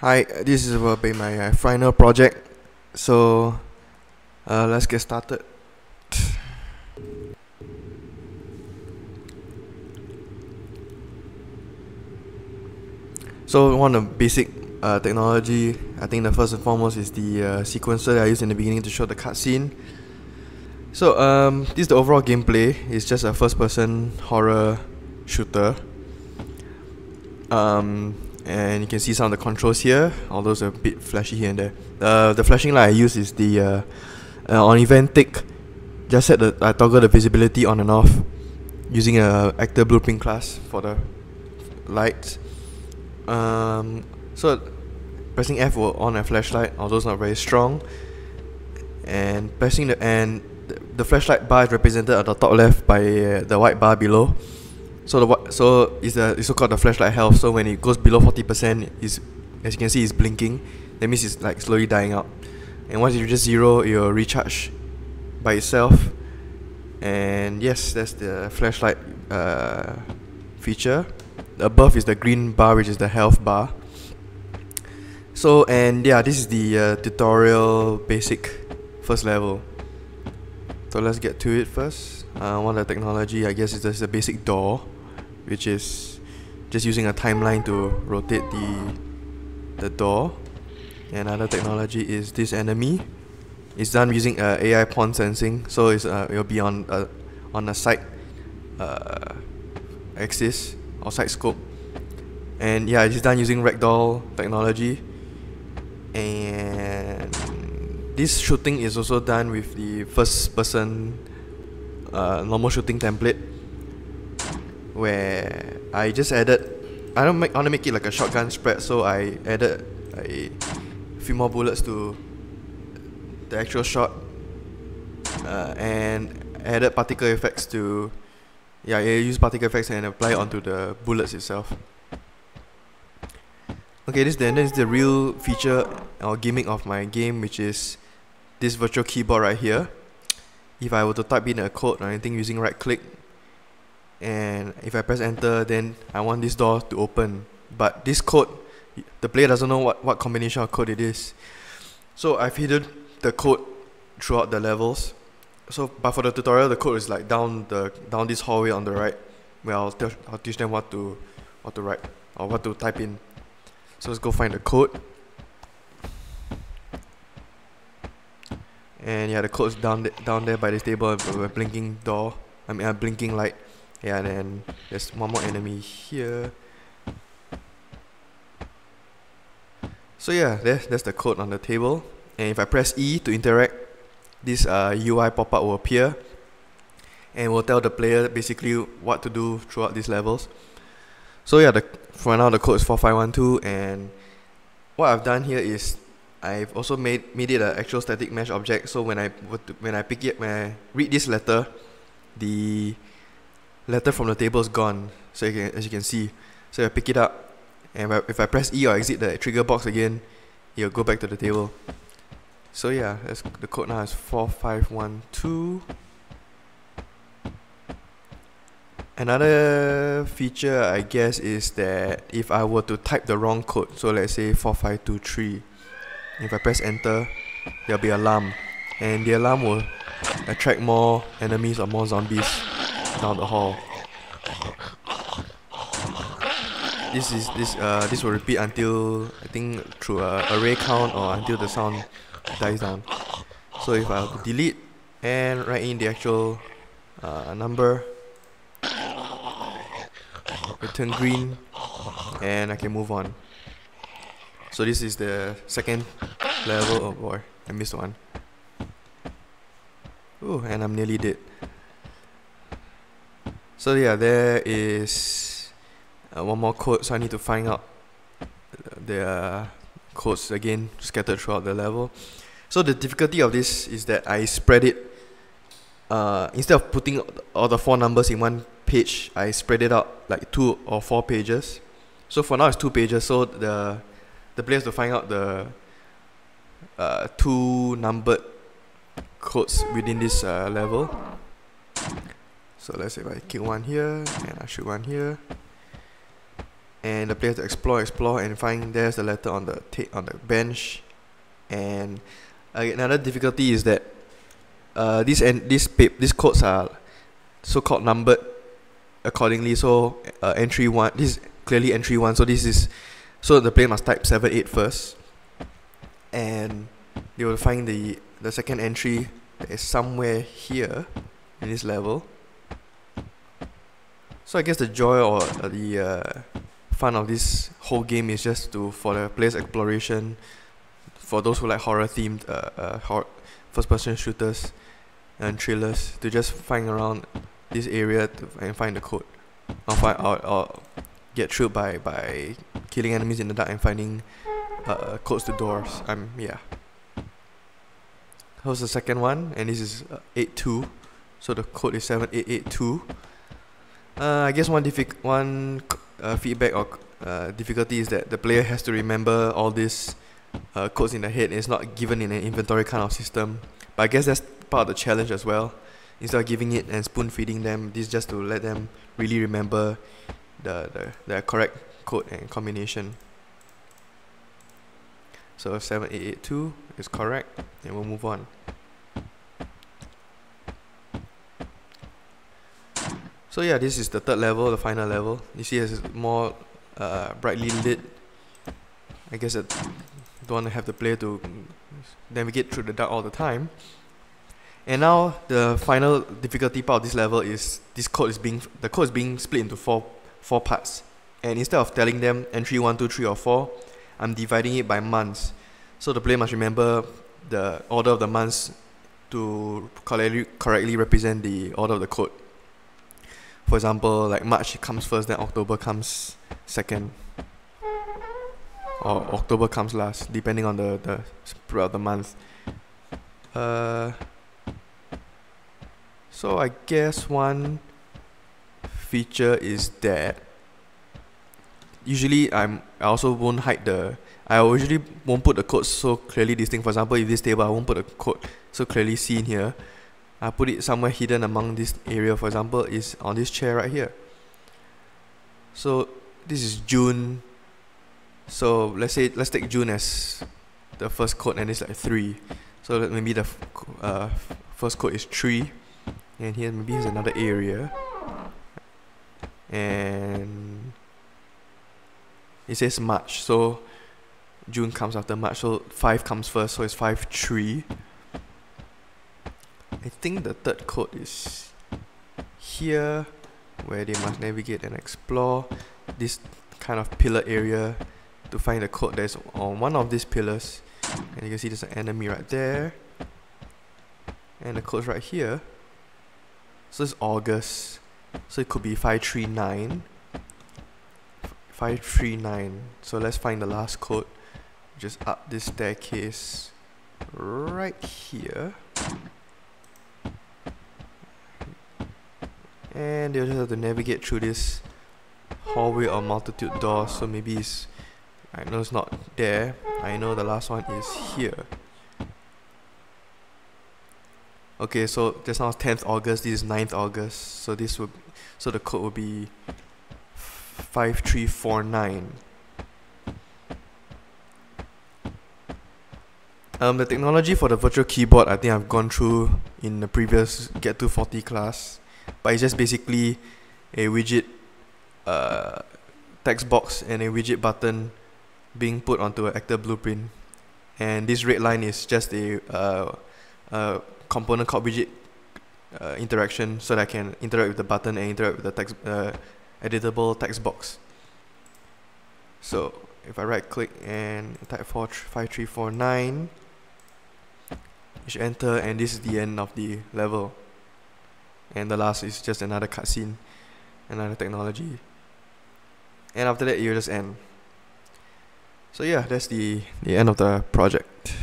Hi, this is will be my uh, final project. So, uh, let's get started. So, one of the basic uh, technology, I think the first and foremost is the uh, sequencer that I used in the beginning to show the cutscene. So, um, this is the overall gameplay. It's just a first-person horror shooter. Um, and you can see some of the controls here, although it's a bit flashy here and there. Uh, the flashing light I use is the uh, uh, on event tick. Just set the I toggle the visibility on and off using a actor blueprint class for the lights. Um, so pressing F will on a flashlight, although it's not very strong. And pressing the and the flashlight bar is represented at the top left by uh, the white bar below. So the so it's a it's so called the flashlight health. So when it goes below forty percent, is as you can see, it's blinking. That means it's like slowly dying out. And once you just zero, it will recharge by itself. And yes, that's the flashlight uh, feature. Above is the green bar, which is the health bar. So and yeah, this is the uh, tutorial basic first level. So let's get to it first. Uh, one of the technology, I guess, is just a basic door, which is just using a timeline to rotate the the door. Another technology is this enemy. It's done using uh, AI pawn sensing, so it's uh, it'll be on uh, on a side uh, axis or side scope, and yeah, it's done using ragdoll technology. And this shooting is also done with the first person uh, normal shooting template where I just added I don't make I want to make it like a shotgun spread so I added a few more bullets to the actual shot uh, and added particle effects to yeah I use particle effects and apply onto the bullets itself. Okay this then is the real feature or gimmick of my game which is this virtual keyboard right here. If I were to type in a code or anything using right click and if I press enter then I want this door to open. But this code the player doesn't know what, what combination of code it is. So I've hidden the code throughout the levels. So but for the tutorial the code is like down the down this hallway on the right where I'll, I'll teach them what to what to write or what to type in. So let's go find the code. And yeah the code's down th down there by this table with a blinking door. I mean a blinking light yeah and then there's one more enemy here so yeah that's, that's the code on the table. And if I press E to interact this uh, UI pop-up will appear. And will tell the player basically what to do throughout these levels. So yeah the for now the code is 4512 and what I've done here is I've also made made it an actual static mesh object. So when I when I pick it when I read this letter, the letter from the table is gone. So you can, as you can see, so I pick it up, and if I, if I press E or exit the trigger box again, it'll go back to the table. So yeah, the code now is four five one two. Another feature I guess is that if I were to type the wrong code, so let's say 4523 if I press enter there'll be alarm and the alarm will attract more enemies or more zombies down the hall this is this uh this will repeat until I think through a array count or until the sound dies down so if I delete and write in the actual uh, number return green and I can move on so this is the second level. Oh boy, I missed one. Oh, and I'm nearly dead. So yeah, there is uh, one more code. So I need to find out the uh, codes again scattered throughout the level. So the difficulty of this is that I spread it. Uh, instead of putting all the four numbers in one page, I spread it out like two or four pages. So for now it's two pages. So the the players to find out the uh, two numbered codes within this uh, level. So let's say if I kill one here and I shoot one here. and the player to explore, explore, and find there's the letter on the on the bench, and uh, another difficulty is that uh, these and these these codes are so-called numbered accordingly. So uh, entry one, this is clearly entry one. So this is so the player must type seven eight first, and they will find the the second entry is somewhere here in this level. So I guess the joy or uh, the uh, fun of this whole game is just to for the player's exploration. For those who like horror themed uh, uh, hor- first person shooters and thrillers, to just find around this area and find the code, or find or, or get through by by killing enemies in the dark and finding uh, codes to doors. Um yeah. That was the second one, and this is uh, eight two, so the code is seven eight eight two. Uh, I guess one diffic- one uh, feedback or uh, difficulty is that the player has to remember all these uh, codes in the head. It's not given in an inventory kind of system, but I guess that's part of the challenge as well. Instead of giving it and spoon feeding them, this is just to let them really remember the the, the correct code and combination. So 7882 is correct, and we'll move on. So yeah, this is the third level, the final level. You see it's more uh, brightly lit. I guess I don't want to have the player to navigate through the dark all the time. And now the final difficulty part of this level is this code is being the code is being split into four four parts. And instead of telling them entry one, two, three, or four, I'm dividing it by months. So the player must remember the order of the months to correctly correctly represent the order of the code. For example, like March comes first, then October comes second, or October comes last, depending on the the spread of the month. Uh, so I guess one feature is that usually I'm I also won't hide the I usually won't put the code so clearly distinct. For example, if this table I won't put the code so clearly seen here. I put it somewhere hidden among this area. For example, is on this chair right here. So this is June. So let's say let's take June as the first code, and it's like three. So that maybe the uh, first code is three, and here maybe here's another area, and it says March. So June comes after March. So five comes first. So it's five three. I think the third code is here where they must navigate and explore this kind of pillar area to find the code that's on one of these pillars. And you can see there's an enemy right there and the code's right here. So it's August. So it could be 539 539 so let's find the last code. Just up this staircase right here and they'll just have to navigate through this hallway or multitude doors so maybe it's I know it's not there. I know the last one is here. Okay so just now 10th August this is 9th August so this would so the code will be 5349 um, the technology for the virtual keyboard I think I've gone through in the previous GAT240 class but it's just basically a widget uh, text box and a widget button being put onto an actor blueprint. And this red line is just a, uh, a component called widget uh, interaction so that I can interact with the button and interact with the text uh, editable text box. So if I right click and type 5349 you should enter and this is the end of the level and the last is just another cutscene, another technology. And after that, you just end. So yeah, that's the the end of the project.